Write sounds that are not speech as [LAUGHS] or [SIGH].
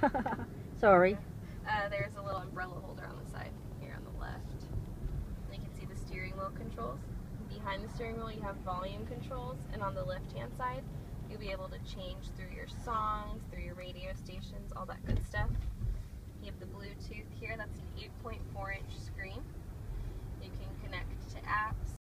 [LAUGHS] Sorry. Uh, there's a little umbrella holder on the side here on the left. And you can see the steering wheel controls. Behind the steering wheel you have volume controls and on the left hand side you'll be able to change through your songs, through your radio stations, all that good.